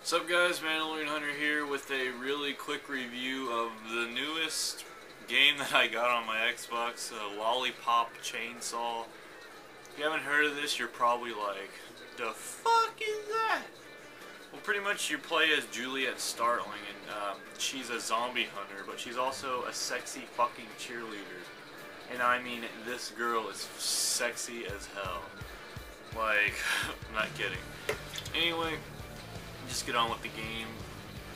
What's up guys, Mandalorian Hunter here with a really quick review of the newest game that I got on my Xbox, uh, Lollipop Chainsaw. If you haven't heard of this, you're probably like, the fuck is that? Well, pretty much you play as Juliet Startling, and um, she's a zombie hunter, but she's also a sexy fucking cheerleader. And I mean, this girl is sexy as hell. Like, I'm not kidding. Anyway, just get on with the game.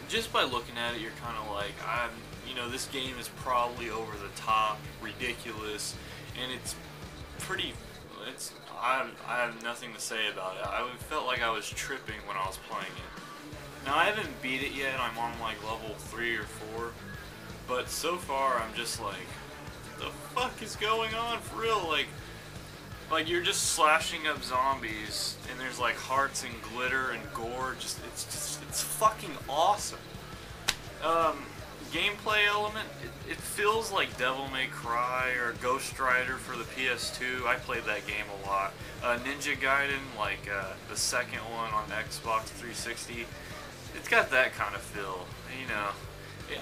Just by looking at it, you're kind of like, I'm, you know, this game is probably over the top, ridiculous, and it's pretty. It's I I have nothing to say about it. I felt like I was tripping when I was playing it. Now I haven't beat it yet. I'm on like level three or four, but so far I'm just like, the fuck is going on for real? Like like you're just slashing up zombies and there's like hearts and glitter and gore. Just it's just it's fucking awesome. Um, gameplay element it, it, feels like devil may cry or ghost rider for the ps2 i played that game a lot. Uh, ninja gaiden like uh, the second one on xbox 360 it's got that kind of feel you know.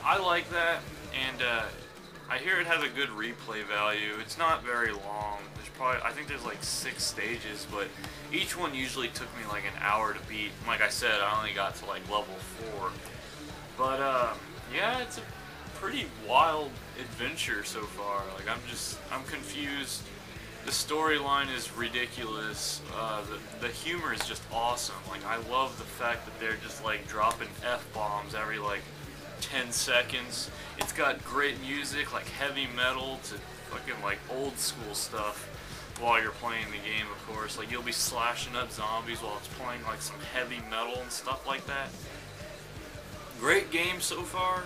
I like that and uh, I hear it has a good replay value. It's not very long. There's probably I think there's like six stages, but each one usually took me like an hour to beat. Like I said, I only got to like level four. But uh, yeah, it's a pretty wild adventure so far. Like I'm just I'm confused. The storyline is ridiculous. Uh, the the humor is just awesome. Like I love the fact that they're just like dropping f bombs every like 10 seconds. It's got great music, like heavy metal to fucking like old school stuff while you're playing the game, of course. Like you'll be slashing up zombies while it's playing like some heavy metal and stuff like that. Great game so far.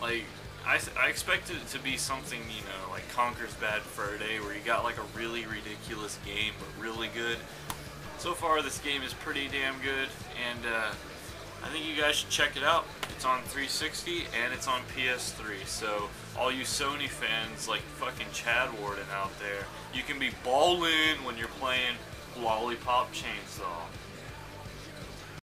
Like I, I expected it to be something, you know, like Conker's Bad Fur Day, where you got like a really ridiculous game, but really good. So far, this game is pretty damn good, and uh, I think you guys should check it out. It's on 360 and it's on PS3. So all you Sony fans like fucking Chad Warden out there, you can be balling when you're playing Lollipop Chainsaw.